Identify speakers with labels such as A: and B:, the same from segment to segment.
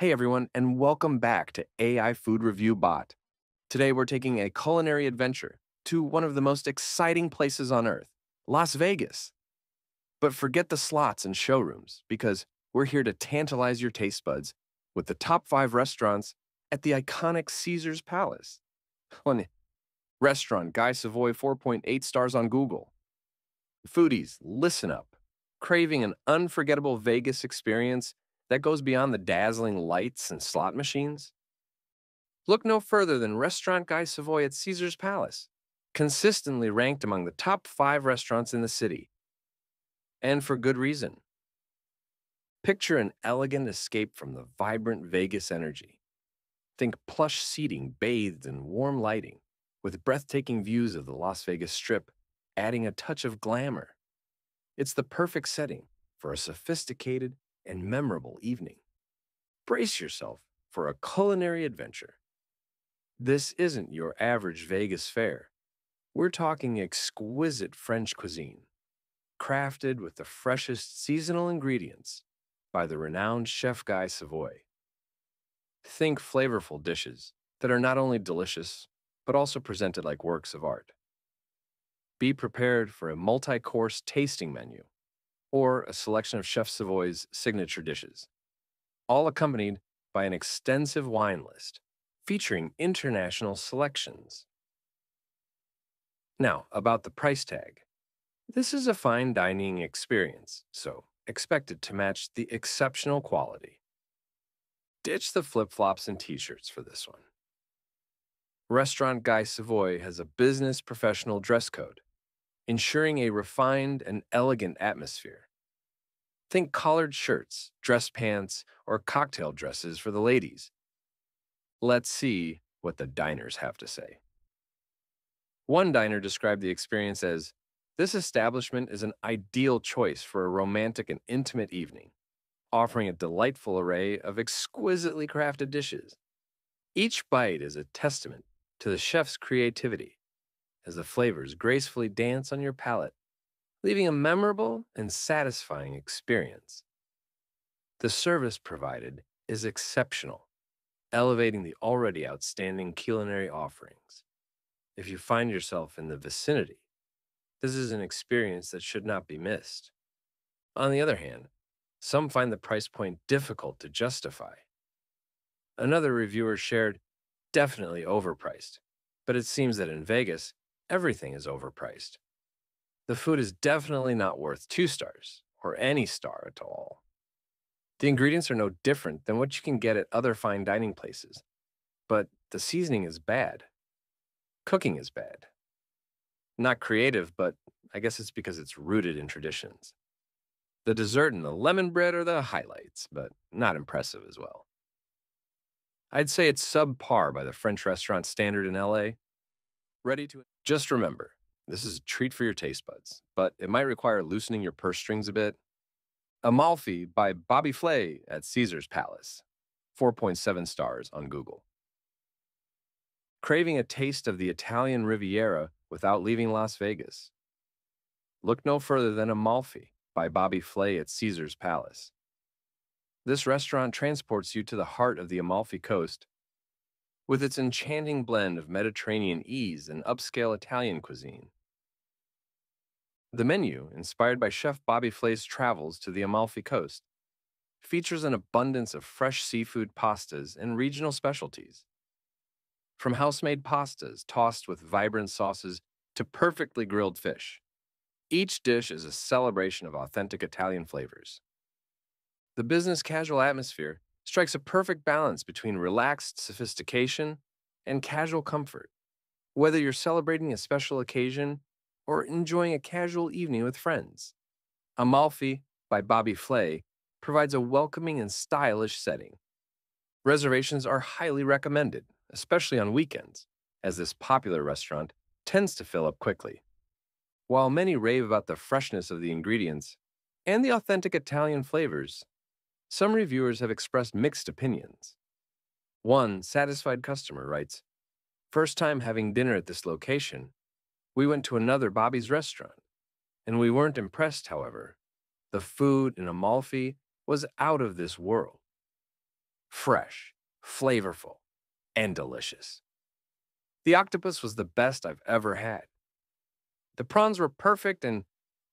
A: Hey everyone, and welcome back to AI Food Review Bot. Today we're taking a culinary adventure to one of the most exciting places on earth, Las Vegas. But forget the slots and showrooms because we're here to tantalize your taste buds with the top five restaurants at the iconic Caesars Palace. One restaurant Guy Savoy 4.8 stars on Google. Foodies, listen up. Craving an unforgettable Vegas experience that goes beyond the dazzling lights and slot machines? Look no further than Restaurant Guy Savoy at Caesars Palace, consistently ranked among the top five restaurants in the city. And for good reason. Picture an elegant escape from the vibrant Vegas energy. Think plush seating bathed in warm lighting, with breathtaking views of the Las Vegas Strip, adding a touch of glamour. It's the perfect setting for a sophisticated and memorable evening. Brace yourself for a culinary adventure. This isn't your average Vegas fare. We're talking exquisite French cuisine, crafted with the freshest seasonal ingredients by the renowned Chef Guy Savoy. Think flavorful dishes that are not only delicious, but also presented like works of art. Be prepared for a multi course tasting menu or a selection of Chef Savoy's signature dishes, all accompanied by an extensive wine list featuring international selections. Now, about the price tag. This is a fine dining experience, so expect it to match the exceptional quality. Ditch the flip flops and t shirts for this one. Restaurant Guy Savoy has a business professional dress code ensuring a refined and elegant atmosphere. Think collared shirts, dress pants, or cocktail dresses for the ladies. Let's see what the diners have to say. One diner described the experience as this establishment is an ideal choice for a romantic and intimate evening, offering a delightful array of exquisitely crafted dishes. Each bite is a testament to the chef's creativity as the flavors gracefully dance on your palate, leaving a memorable and satisfying experience. The service provided is exceptional, elevating the already outstanding culinary offerings. If you find yourself in the vicinity, this is an experience that should not be missed. On the other hand, some find the price point difficult to justify. Another reviewer shared, definitely overpriced, but it seems that in Vegas, everything is overpriced. The food is definitely not worth two stars or any star at all. The ingredients are no different than what you can get at other fine dining places, but the seasoning is bad. Cooking is bad. Not creative, but I guess it's because it's rooted in traditions. The dessert and the lemon bread are the highlights, but not impressive as well. I'd say it's subpar by the French restaurant standard in LA, ready to. Just remember, this is a treat for your taste buds, but it might require loosening your purse strings a bit. Amalfi by Bobby Flay at Caesar's Palace, 4.7 stars on Google. Craving a taste of the Italian Riviera without leaving Las Vegas? Look no further than Amalfi by Bobby Flay at Caesar's Palace. This restaurant transports you to the heart of the Amalfi Coast with its enchanting blend of Mediterranean ease and upscale Italian cuisine. The menu, inspired by Chef Bobby Flay's travels to the Amalfi Coast, features an abundance of fresh seafood pastas and regional specialties. From house made pastas tossed with vibrant sauces to perfectly grilled fish, each dish is a celebration of authentic Italian flavors. The business casual atmosphere strikes a perfect balance between relaxed sophistication and casual comfort. Whether you're celebrating a special occasion or enjoying a casual evening with friends, Amalfi by Bobby Flay provides a welcoming and stylish setting. Reservations are highly recommended, especially on weekends, as this popular restaurant tends to fill up quickly. While many rave about the freshness of the ingredients and the authentic Italian flavors, some reviewers have expressed mixed opinions. One satisfied customer writes First time having dinner at this location, we went to another Bobby's restaurant, and we weren't impressed, however. The food in Amalfi was out of this world. fresh, flavorful, and delicious. The octopus was the best I've ever had. The prawns were perfect, and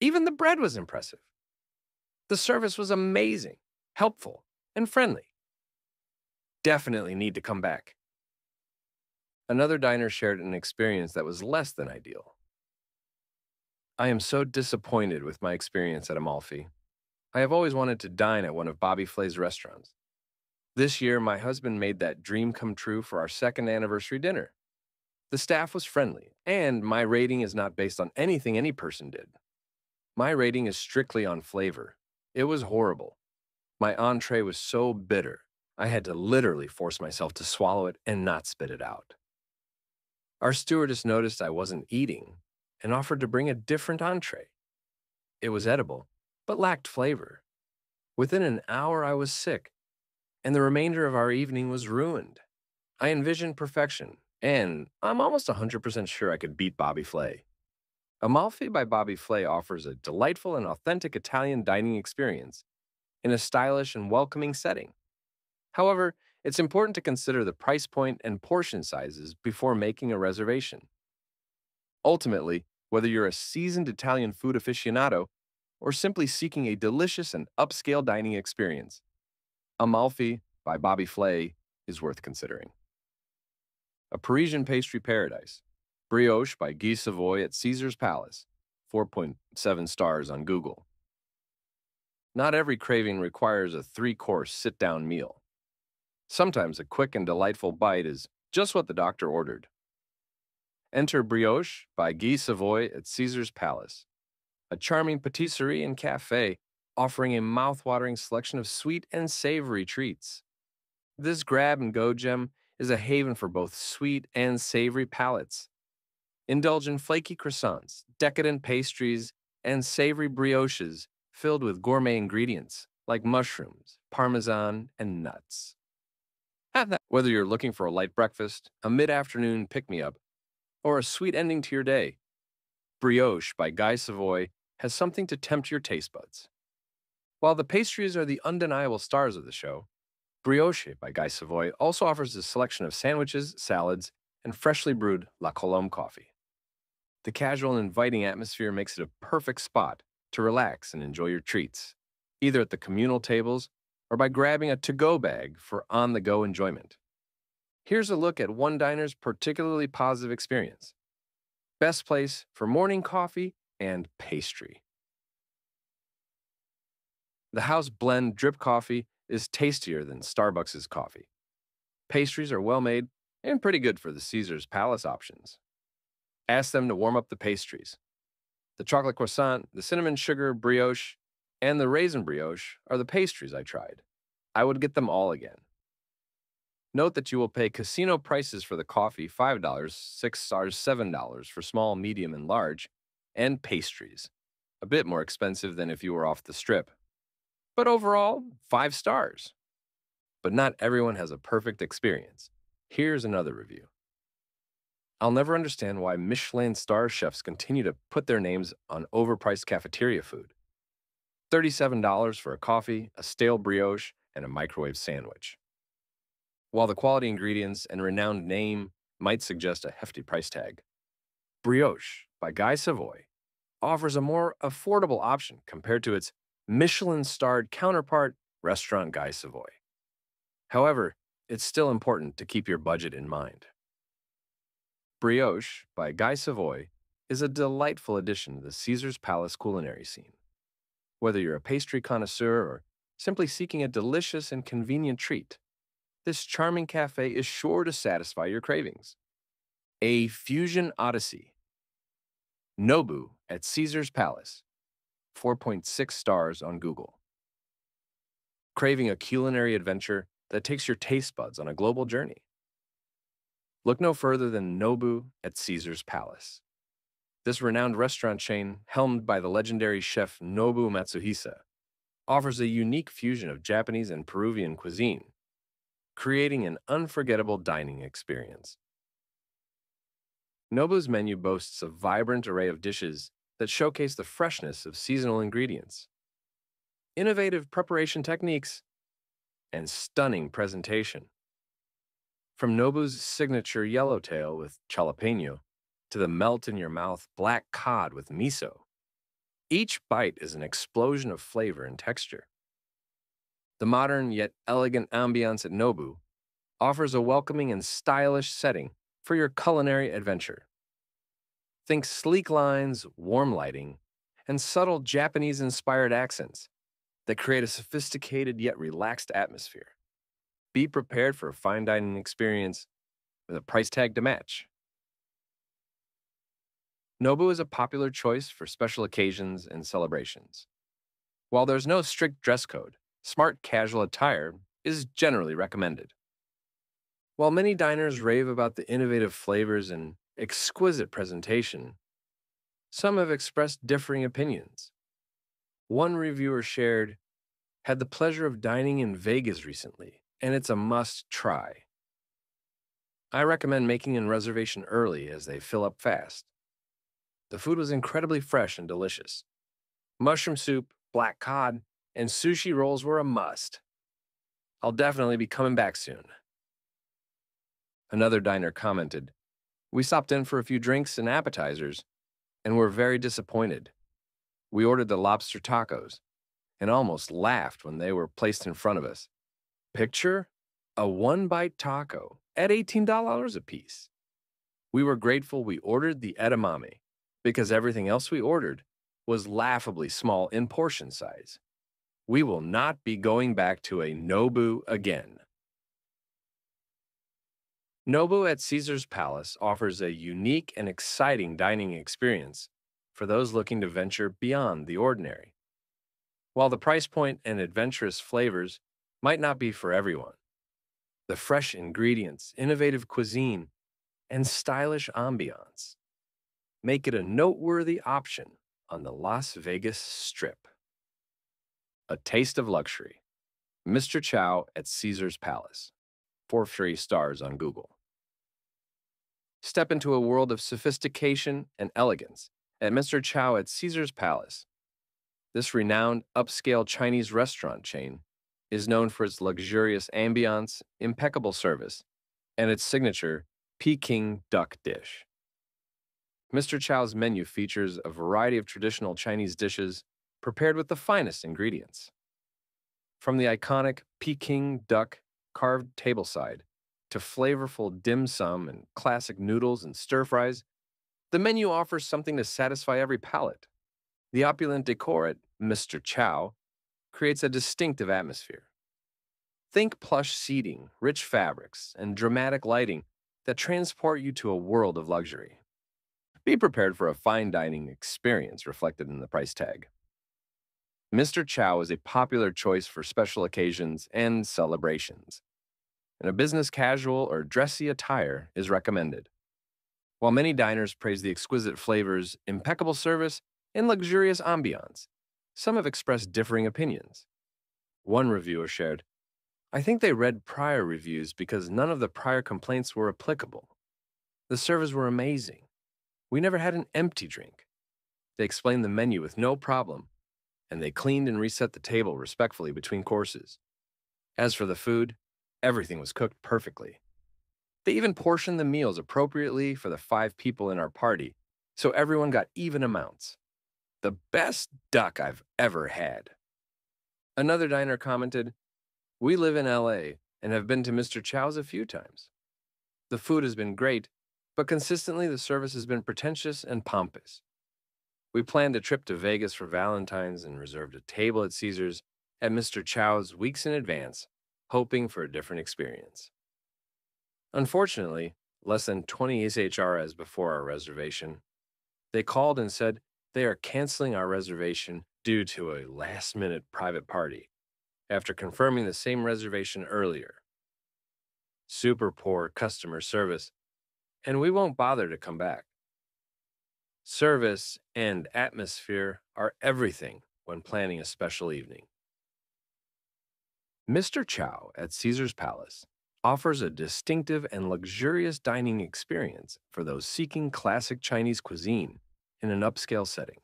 A: even the bread was impressive. The service was amazing, helpful, and friendly. Definitely need to come back. Another diner shared an experience that was less than ideal. I am so disappointed with my experience at Amalfi. I have always wanted to dine at one of Bobby Flay's restaurants. This year, my husband made that dream come true for our second anniversary dinner. The staff was friendly, and my rating is not based on anything any person did. My rating is strictly on flavor. It was horrible. My entree was so bitter, I had to literally force myself to swallow it and not spit it out. Our stewardess noticed I wasn't eating and offered to bring a different entree. It was edible, but lacked flavor. Within an hour, I was sick, and the remainder of our evening was ruined. I envisioned perfection and I'm almost 100% sure I could beat Bobby Flay. Amalfi by Bobby Flay offers a delightful and authentic Italian dining experience in a stylish and welcoming setting. However, it's important to consider the price point and portion sizes before making a reservation. Ultimately, whether you're a seasoned Italian food aficionado or simply seeking a delicious and upscale dining experience, Amalfi by Bobby Flay is worth considering. A Parisian Pastry Paradise. Brioche by Guy Savoy at Caesar's Palace. 4.7 stars on Google. Not every craving requires a three course sit down meal. Sometimes a quick and delightful bite is just what the doctor ordered. Enter Brioche by Guy Savoy at Caesar's Palace, a charming patisserie and cafe offering a mouth-watering selection of sweet and savory treats. This grab and go gem is a haven for both sweet and savory palates. Indulge in flaky croissants, decadent pastries, and savory brioches filled with gourmet ingredients like mushrooms, parmesan, and nuts. Have that whether you're looking for a light breakfast, a mid afternoon pick me up, or a sweet ending to your day. Brioche by Guy Savoy has something to tempt your taste buds. While the pastries are the undeniable stars of the show, Brioche by Guy Savoy also offers a selection of sandwiches, salads, and freshly brewed La Colombe coffee. The casual and inviting atmosphere makes it a perfect spot to relax and enjoy your treats, either at the communal tables or by grabbing a to go bag for on the go enjoyment. Here's a look at one diner's particularly positive experience. Best place for morning coffee and pastry. The House Blend Drip Coffee is tastier than Starbucks' coffee. Pastries are well made and pretty good for the Caesar's Palace options. Ask them to warm up the pastries. The chocolate croissant, the cinnamon sugar brioche, and the raisin brioche are the pastries I tried. I would get them all again. Note that you will pay casino prices for the coffee $5, $6, $7 for small, medium, and large, and pastries, a bit more expensive than if you were off the strip but overall, five stars. But not everyone has a perfect experience. Here's another review. I'll never understand why Michelin star chefs continue to put their names on overpriced cafeteria food. $37 for a coffee, a stale brioche, and a microwave sandwich. While the quality ingredients and renowned name might suggest a hefty price tag, Brioche by Guy Savoy offers a more affordable option compared to its Michelin starred counterpart, Restaurant Guy Savoy. However, it's still important to keep your budget in mind. Brioche by Guy Savoy is a delightful addition to the Caesar's Palace culinary scene. Whether you're a pastry connoisseur or simply seeking a delicious and convenient treat, this charming cafe is sure to satisfy your cravings. A fusion odyssey. Nobu at Caesar's Palace 4.6 stars on Google. Craving a culinary adventure that takes your taste buds on a global journey? Look no further than Nobu at Caesar's Palace. This renowned restaurant chain, helmed by the legendary chef Nobu Matsuhisa, offers a unique fusion of Japanese and Peruvian cuisine, creating an unforgettable dining experience. Nobu's menu boasts a vibrant array of dishes that showcase the freshness of seasonal ingredients. Innovative preparation techniques and stunning presentation. From Nobu's signature yellowtail with jalapeno to the melt in your mouth black cod with miso, each bite is an explosion of flavor and texture. The modern yet elegant ambiance at Nobu offers a welcoming and stylish setting for your culinary adventure. Think sleek lines, warm lighting, and subtle Japanese inspired accents that create a sophisticated yet relaxed atmosphere. Be prepared for a fine dining experience with a price tag to match. Nobu is a popular choice for special occasions and celebrations. While there's no strict dress code, smart casual attire is generally recommended. While many diners rave about the innovative flavors and exquisite presentation, some have expressed differing opinions. One reviewer shared, had the pleasure of dining in Vegas recently, and it's a must try. I recommend making a reservation early as they fill up fast. The food was incredibly fresh and delicious. Mushroom soup, black cod, and sushi rolls were a must. I'll definitely be coming back soon. Another diner commented, We stopped in for a few drinks and appetizers and were very disappointed. We ordered the lobster tacos and almost laughed when they were placed in front of us. Picture a one bite taco at $18 a piece. We were grateful we ordered the edamame because everything else we ordered was laughably small in portion size. We will not be going back to a Nobu again. Nobu at Caesar's Palace offers a unique and exciting dining experience for those looking to venture beyond the ordinary. While the price point and adventurous flavors might not be for everyone, the fresh ingredients, innovative cuisine, and stylish ambiance make it a noteworthy option on the Las Vegas Strip. A taste of luxury. Mr. Chow at Caesar's Palace. Four free stars on Google. Step into a world of sophistication and elegance at Mr. Chow at Caesar's Palace. This renowned upscale Chinese restaurant chain is known for its luxurious ambiance, impeccable service, and its signature Peking duck dish. Mr. Chow's menu features a variety of traditional Chinese dishes prepared with the finest ingredients. From the iconic Peking duck carved tableside to flavorful dim sum and classic noodles and stir fries, the menu offers something to satisfy every palate. The opulent decor at Mr. Chow creates a distinctive atmosphere. Think plush seating, rich fabrics, and dramatic lighting that transport you to a world of luxury. Be prepared for a fine dining experience reflected in the price tag. Mr. Chow is a popular choice for special occasions and celebrations, and a business casual or dressy attire is recommended. While many diners praise the exquisite flavors, impeccable service, and luxurious ambiance, some have expressed differing opinions. One reviewer shared, I think they read prior reviews because none of the prior complaints were applicable. The servers were amazing. We never had an empty drink. They explained the menu with no problem, and they cleaned and reset the table respectfully between courses. As for the food, everything was cooked perfectly. They even portioned the meals appropriately for the five people in our party, so everyone got even amounts. The best duck I've ever had. Another diner commented, We live in LA and have been to Mr. Chow's a few times. The food has been great, but consistently the service has been pretentious and pompous. We planned a trip to Vegas for Valentine's and reserved a table at Caesars at Mr. Chow's weeks in advance, hoping for a different experience. Unfortunately, less than 20 SHRs before our reservation, they called and said they are canceling our reservation due to a last minute private party after confirming the same reservation earlier. Super poor customer service and we won't bother to come back. Service and atmosphere are everything when planning a special evening. Mr. Chow at Caesar's Palace offers a distinctive and luxurious dining experience for those seeking classic Chinese cuisine in an upscale setting.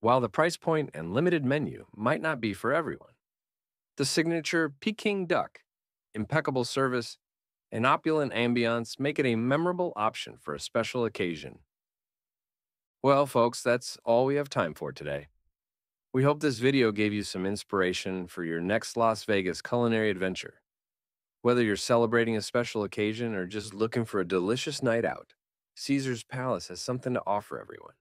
A: While the price point and limited menu might not be for everyone, The signature Peking duck, impeccable service, and opulent ambiance make it a memorable option for a special occasion. Well, folks, that's all we have time for today. We hope this video gave you some inspiration for your next Las Vegas culinary adventure. Whether you're celebrating a special occasion or just looking for a delicious night out, Caesar's Palace has something to offer everyone.